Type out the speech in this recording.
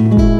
Fly